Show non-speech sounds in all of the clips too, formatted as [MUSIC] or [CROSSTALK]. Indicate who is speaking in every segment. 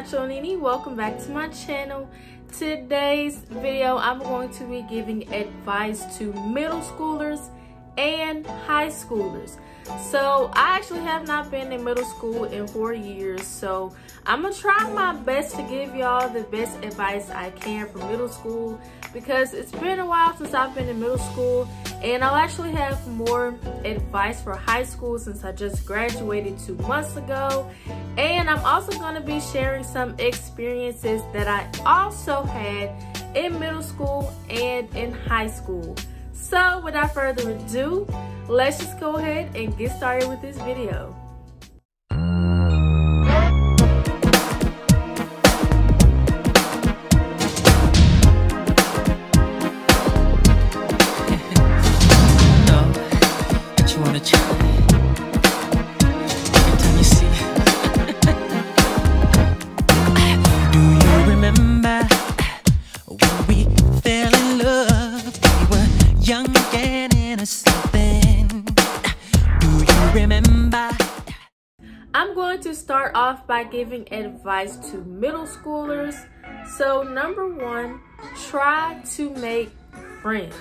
Speaker 1: Natural Nini. Welcome back to my channel. Today's video, I'm going to be giving advice to middle schoolers and high schoolers. So I actually have not been in middle school in four years. So I'm gonna try my best to give y'all the best advice I can for middle school because it's been a while since I've been in middle school and I'll actually have more advice for high school since I just graduated two months ago. And I'm also gonna be sharing some experiences that I also had in middle school and in high school. So without further ado, let's just go ahead and get started with this video. I'm going to start off by giving advice to middle schoolers. So number one, try to make friends.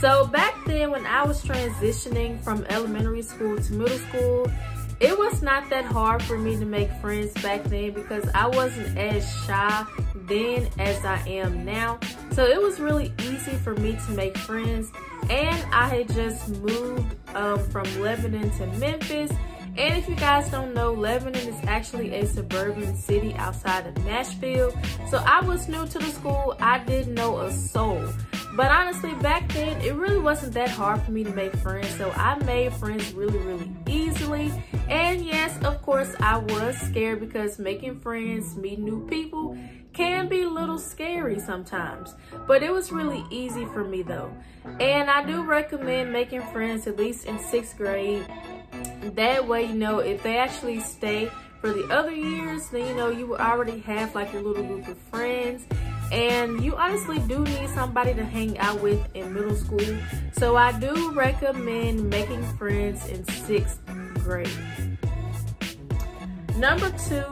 Speaker 1: So back then when I was transitioning from elementary school to middle school, it was not that hard for me to make friends back then because I wasn't as shy then as I am now. So it was really easy for me to make friends and I had just moved um, from Lebanon to Memphis and if you guys don't know, Lebanon is actually a suburban city outside of Nashville. So I was new to the school. I didn't know a soul. But honestly, back then, it really wasn't that hard for me to make friends. So I made friends really, really easily. And yes, of course, I was scared because making friends, meeting new people, can be a little scary sometimes. But it was really easy for me though. And I do recommend making friends at least in sixth grade that way, you know, if they actually stay for the other years, then, you know, you already have like your little group of friends. And you honestly do need somebody to hang out with in middle school. So I do recommend making friends in sixth grade. Number two,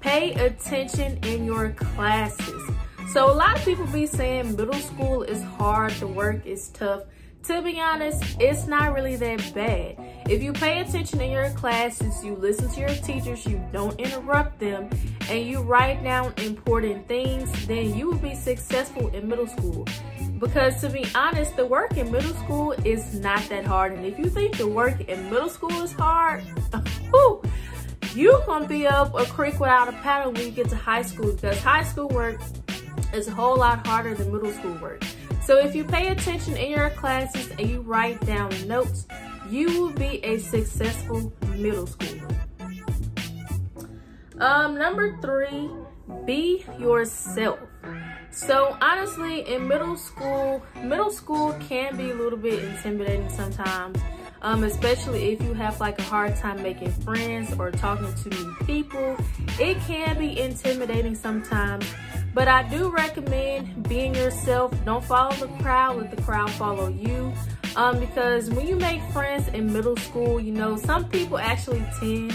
Speaker 1: pay attention in your classes. So a lot of people be saying middle school is hard, the work is tough to be honest, it's not really that bad. If you pay attention in your classes, you listen to your teachers, you don't interrupt them, and you write down important things, then you will be successful in middle school. Because to be honest, the work in middle school is not that hard. And if you think the work in middle school is hard, [LAUGHS] whew, you gonna be up a creek without a paddle when you get to high school because high school work is a whole lot harder than middle school work. So if you pay attention in your classes and you write down notes, you will be a successful middle schooler. Um, number three, be yourself. So honestly, in middle school, middle school can be a little bit intimidating sometimes, um, especially if you have like a hard time making friends or talking to new people. It can be intimidating sometimes but I do recommend being yourself. Don't follow the crowd, let the crowd follow you. Um, because when you make friends in middle school, you know, some people actually tend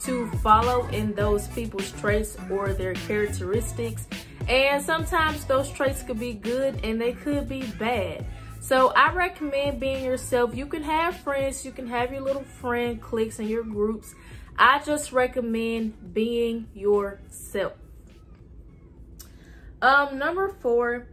Speaker 1: to follow in those people's traits or their characteristics. And sometimes those traits could be good and they could be bad. So I recommend being yourself. You can have friends, you can have your little friend cliques and your groups. I just recommend being yourself. Um, number four,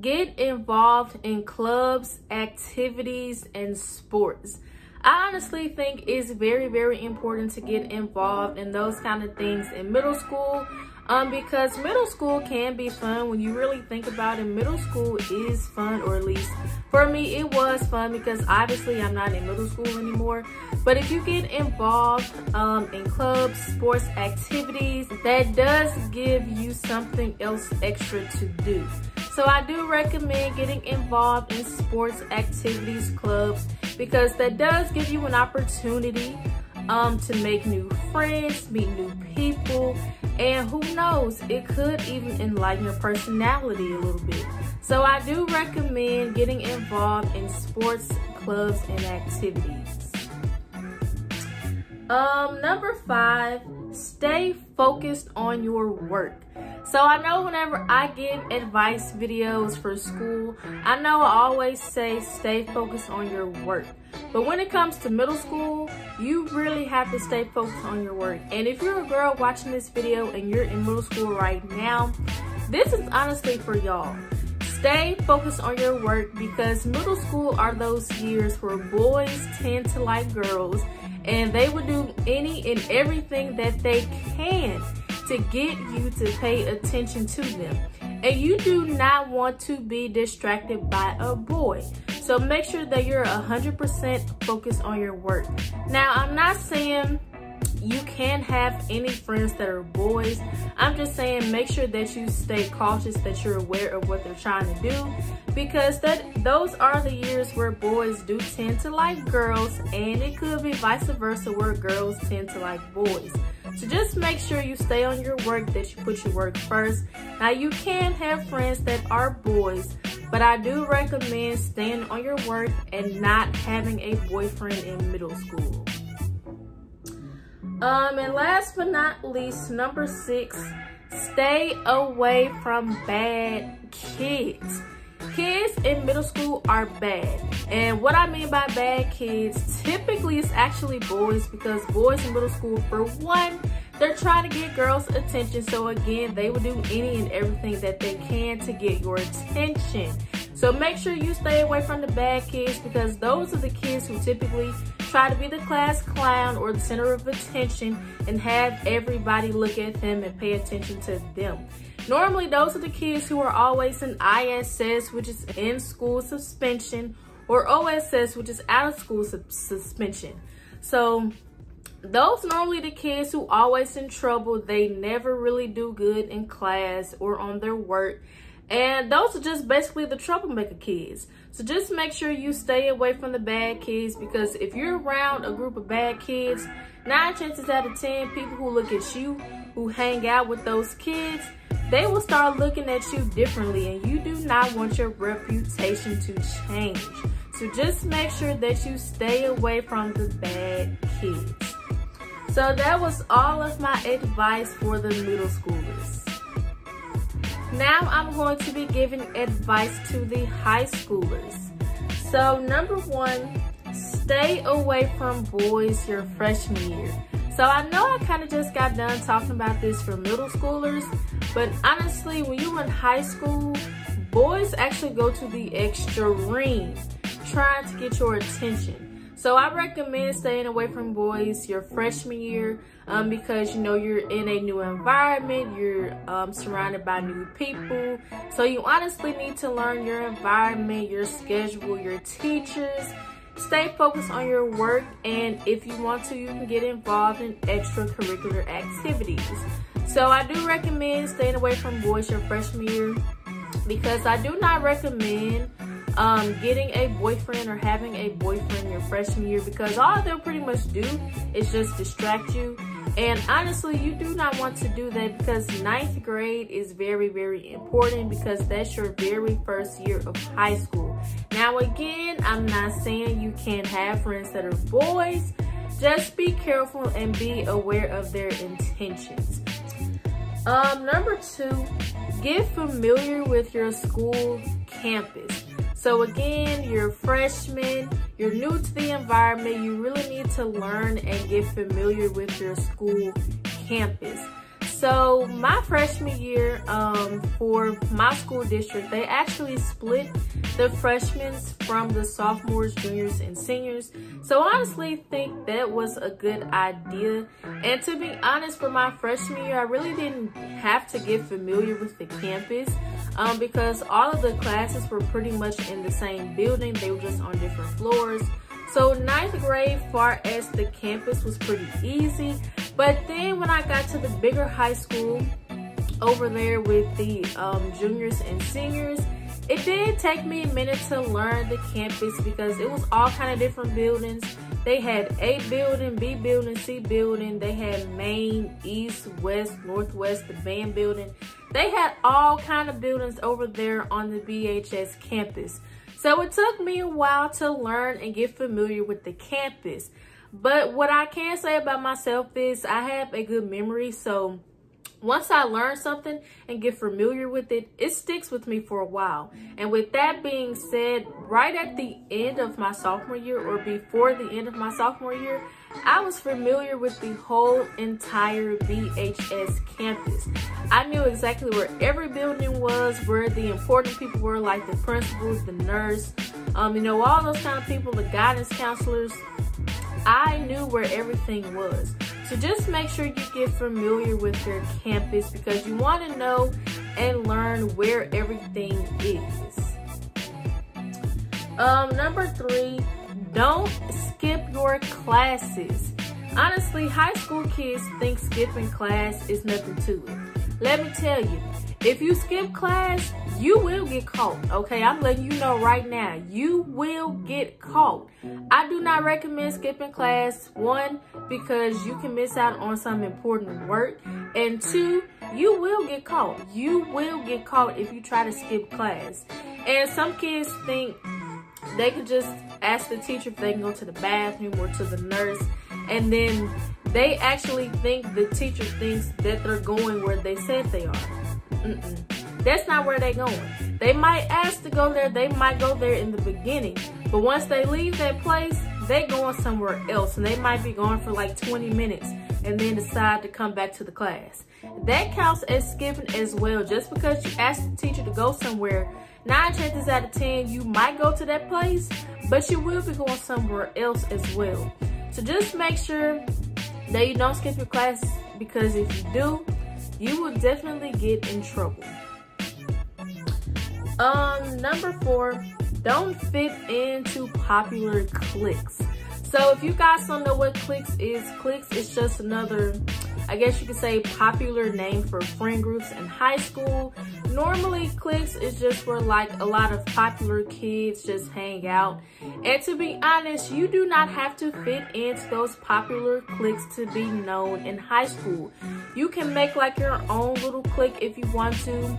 Speaker 1: get involved in clubs, activities, and sports. I honestly think it's very, very important to get involved in those kind of things in middle school um, because middle school can be fun when you really think about it. Middle school is fun, or at least for me, it was fun because obviously I'm not in middle school anymore. But if you get involved um, in clubs, sports activities, that does give you something else extra to do. So I do recommend getting involved in sports activities, clubs, because that does give you an opportunity um, to make new friends, meet new people, and who knows, it could even enlighten your personality a little bit. So I do recommend getting involved in sports, clubs, and activities. Um, number five, stay focused on your work. So I know whenever I give advice videos for school, I know I always say stay focused on your work. But when it comes to middle school, you really have to stay focused on your work. And if you're a girl watching this video and you're in middle school right now, this is honestly for y'all. Stay focused on your work because middle school are those years where boys tend to like girls and they will do any and everything that they can to get you to pay attention to them. And you do not want to be distracted by a boy. So make sure that you're 100% focused on your work. Now, I'm not saying you can have any friends that are boys. I'm just saying make sure that you stay cautious, that you're aware of what they're trying to do because that those are the years where boys do tend to like girls and it could be vice versa where girls tend to like boys. So just make sure you stay on your work, that you put your work first. Now you can have friends that are boys, but I do recommend staying on your work and not having a boyfriend in middle school. Um, and last but not least, number six, stay away from bad kids. Kids in middle school are bad. And what I mean by bad kids, typically it's actually boys because boys in middle school, for one, they're trying to get girls' attention. So again, they will do any and everything that they can to get your attention. So make sure you stay away from the bad kids because those are the kids who typically try to be the class clown or the center of attention and have everybody look at them and pay attention to them. Normally, those are the kids who are always in ISS, which is in school suspension, or OSS, which is out of school su suspension. So those normally the kids who always in trouble. They never really do good in class or on their work. And those are just basically the troublemaker kids. So just make sure you stay away from the bad kids because if you're around a group of bad kids, nine chances out of 10, people who look at you, who hang out with those kids, they will start looking at you differently and you do not want your reputation to change. So just make sure that you stay away from the bad kids. So that was all of my advice for the middle schoolers. Now I'm going to be giving advice to the high schoolers. So number one, stay away from boys your freshman year. So I know I kind of just got done talking about this for middle schoolers, but honestly, when you're in high school, boys actually go to the extreme trying to get your attention. So I recommend staying away from boys your freshman year um, because you know you're in a new environment, you're um, surrounded by new people. So you honestly need to learn your environment, your schedule, your teachers. Stay focused on your work and if you want to, you can get involved in extracurricular activities. So I do recommend staying away from boys your freshman year because I do not recommend um, getting a boyfriend or having a boyfriend your freshman year because all they'll pretty much do is just distract you. And honestly, you do not want to do that because ninth grade is very, very important because that's your very first year of high school. Now, again, I'm not saying you can't have friends that are boys. Just be careful and be aware of their intentions. Um, number two, get familiar with your school campus. So again, you're a freshman, you're new to the environment, you really need to learn and get familiar with your school campus. So my freshman year um, for my school district, they actually split the freshmen from the sophomores, juniors, and seniors. So honestly think that was a good idea. And to be honest, for my freshman year, I really didn't have to get familiar with the campus um, because all of the classes were pretty much in the same building. They were just on different floors. So ninth grade, far as the campus was pretty easy. But then when I got to the bigger high school over there with the um, juniors and seniors, it did take me a minute to learn the campus because it was all kind of different buildings. They had A building, B building, C building. They had main, east, west, northwest, the band building. They had all kind of buildings over there on the BHS campus. So it took me a while to learn and get familiar with the campus. But what I can say about myself is I have a good memory. So once I learn something and get familiar with it, it sticks with me for a while. And with that being said, right at the end of my sophomore year or before the end of my sophomore year, I was familiar with the whole entire BHS campus. I knew exactly where every building was, where the important people were, like the principals, the nurse, um, you know, all those kind of people, the guidance counselors. I knew where everything was. So just make sure you get familiar with your campus because you want to know and learn where everything is. Um, number three, don't skip your classes. Honestly, high school kids think skipping class is nothing to it. Let me tell you, if you skip class, you will get caught. Okay, I'm letting you know right now, you will get caught. I do not recommend skipping class. One, because you can miss out on some important work. And two, you will get caught. You will get caught if you try to skip class. And some kids think they could just ask the teacher if they can go to the bathroom or to the nurse. And then they actually think the teacher thinks that they're going where they said they are. Mm -mm. That's not where they're going. They might ask to go there. They might go there in the beginning. But once they leave that place, they going somewhere else. And they might be gone for like 20 minutes and then decide to come back to the class. That counts as skipping as well. Just because you ask the teacher to go somewhere, nine chances out of 10, you might go to that place, but you will be going somewhere else as well. So just make sure that you don't skip your class because if you do, you will definitely get in trouble. Um, number four, don't fit into popular cliques. So if you guys don't know what cliques is, cliques is just another, I guess you could say popular name for friend groups in high school. Normally cliques is just where like a lot of popular kids just hang out. And to be honest, you do not have to fit into those popular cliques to be known in high school. You can make like your own little clique if you want to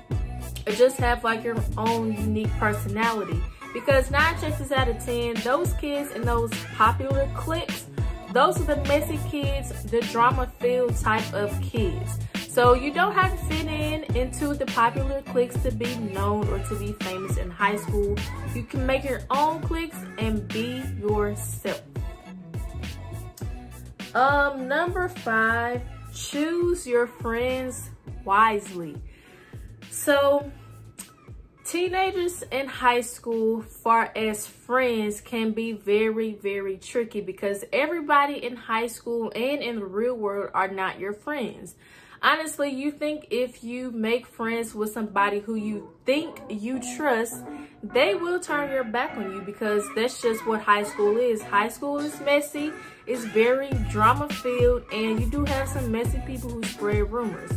Speaker 1: or just have like your own unique personality. Because nine chances out of 10, those kids in those popular cliques, those are the messy kids, the drama-filled type of kids. So you don't have to fit in into the popular cliques to be known or to be famous in high school. You can make your own cliques and be yourself. Um, number five, choose your friends wisely. So teenagers in high school far as friends can be very very tricky because everybody in high school and in the real world are not your friends honestly you think if you make friends with somebody who you think you trust they will turn your back on you because that's just what high school is high school is messy it's very drama filled and you do have some messy people who spread rumors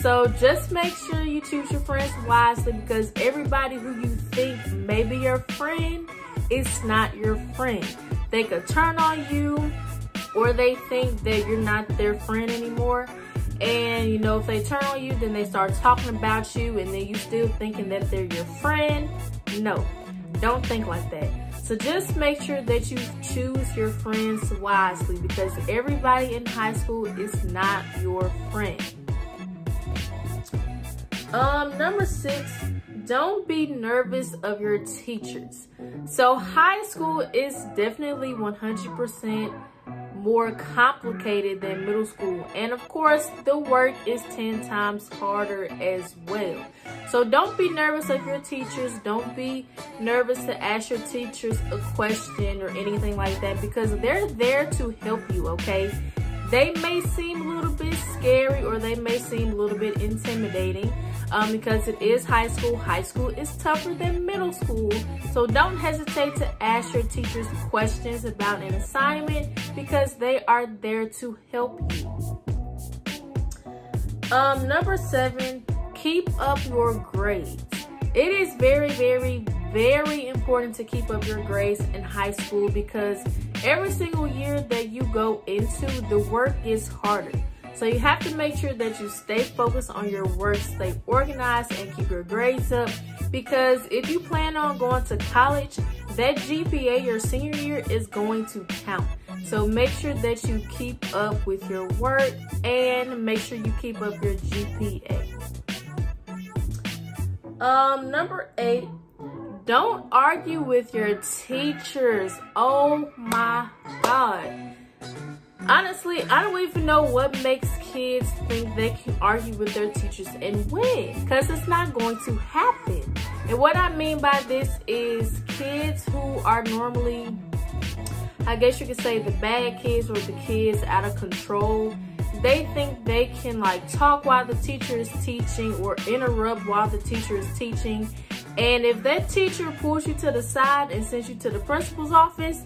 Speaker 1: so just make sure you choose your friends wisely because everybody who you think may be your friend is not your friend. They could turn on you or they think that you're not their friend anymore. And you know, if they turn on you, then they start talking about you and then you still thinking that they're your friend. No, don't think like that. So just make sure that you choose your friends wisely because everybody in high school is not your friend. Um, number six, don't be nervous of your teachers. So high school is definitely 100% more complicated than middle school. And of course, the work is 10 times harder as well. So don't be nervous of your teachers. Don't be nervous to ask your teachers a question or anything like that because they're there to help you, okay? They may seem a little scary or they may seem a little bit intimidating um, because it is high school. High school is tougher than middle school. So don't hesitate to ask your teachers questions about an assignment because they are there to help you. Um, number seven, keep up your grades. It is very, very, very important to keep up your grades in high school because every single year that you go into, the work gets harder. So you have to make sure that you stay focused on your work, stay organized, and keep your grades up. Because if you plan on going to college, that GPA your senior year is going to count. So make sure that you keep up with your work and make sure you keep up your GPA. Um, number eight, don't argue with your teachers. Oh my God. Honestly, I don't even know what makes kids think they can argue with their teachers and win because it's not going to happen. And what I mean by this is kids who are normally, I guess you could say the bad kids or the kids out of control, they think they can like talk while the teacher is teaching or interrupt while the teacher is teaching. And if that teacher pulls you to the side and sends you to the principal's office,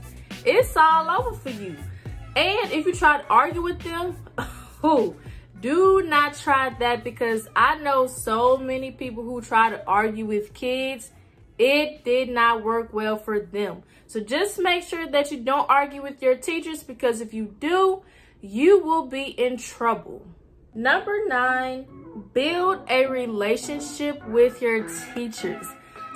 Speaker 1: it's all over for you. And if you try to argue with them, [LAUGHS] who do not try that because I know so many people who try to argue with kids. It did not work well for them. So just make sure that you don't argue with your teachers because if you do, you will be in trouble. Number nine, build a relationship with your teachers.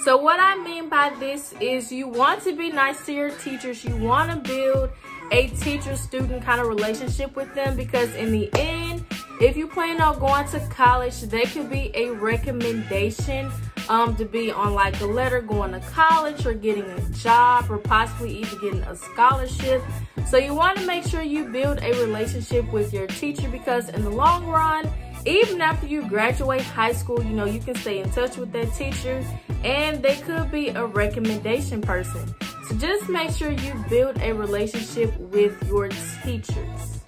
Speaker 1: So what I mean by this is you want to be nice to your teachers. You want to build a teacher-student kind of relationship with them because in the end, if you plan on going to college, they could be a recommendation um, to be on like a letter going to college or getting a job or possibly even getting a scholarship. So you want to make sure you build a relationship with your teacher because in the long run, even after you graduate high school, you know, you can stay in touch with that teacher and they could be a recommendation person. Just make sure you build a relationship with your teachers.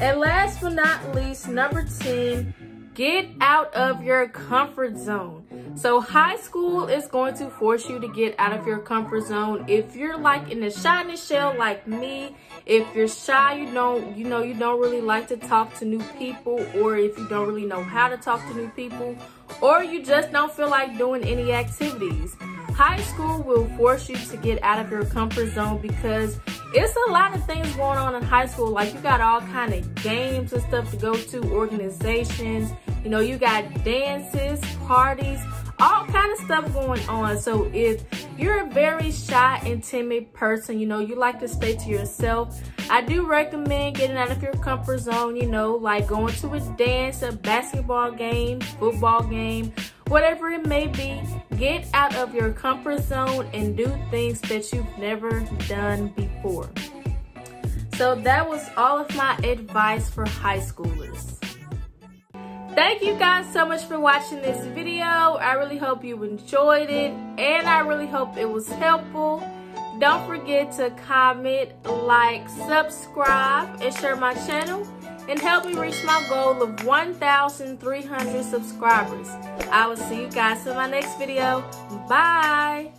Speaker 1: And last but not least, number 10, get out of your comfort zone. So high school is going to force you to get out of your comfort zone. If you're like in the shyness shell like me, if you're shy, you don't, you know, you don't really like to talk to new people, or if you don't really know how to talk to new people, or you just don't feel like doing any activities. High school will force you to get out of your comfort zone because it's a lot of things going on in high school. Like you got all kind of games and stuff to go to, organizations, you know, you got dances, parties, all kind of stuff going on. So if you're a very shy and timid person, you know, you like to stay to yourself, I do recommend getting out of your comfort zone, you know, like going to a dance, a basketball game, football game, whatever it may be. Get out of your comfort zone and do things that you've never done before. So that was all of my advice for high schoolers. Thank you guys so much for watching this video. I really hope you enjoyed it and I really hope it was helpful. Don't forget to comment, like, subscribe, and share my channel and help me reach my goal of 1,300 subscribers. I will see you guys in my next video. Bye!